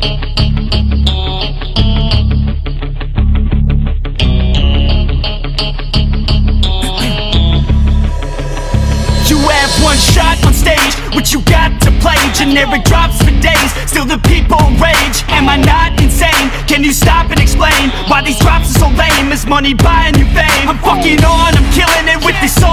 You have one shot on stage, what you got to play Generic drops for days, still the people rage Am I not insane? Can you stop and explain Why these drops are so lame? Is money buying you fame? I'm fucking on, I'm killing it with this song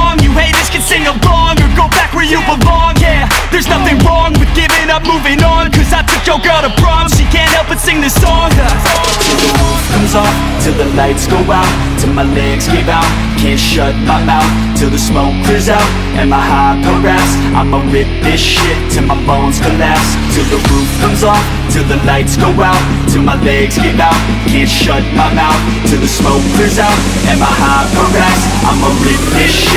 Cause I took your girl to prom, she can't help but sing this song. Comes off, till the lights go out Till my legs give out, can't shut my mouth Till the smoke clears out, and my high raps I'ma rip this shit till my bones collapse. Till the roof comes off, till the lights go out Till my legs give out, can't shut my mouth Till the smoke clears out, and my high raps I'ma rip this shit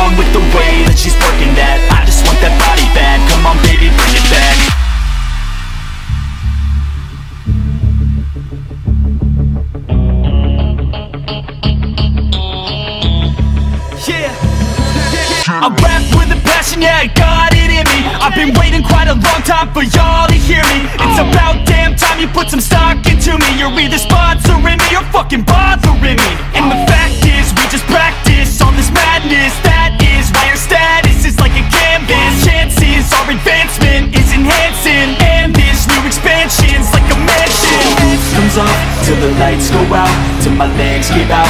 I rap with a passion, yeah, I got it in me. I've been waiting quite a long time for y'all to hear me. It's about damn time you put some stock into me. You're either sponsoring me or fucking bothering me. And the fact is, we just practice on this madness. That is why our status is like a canvas. Chances our advancement is enhancing. And this new expansion's like a mansion. Comes off Till the lights go out Till my legs give out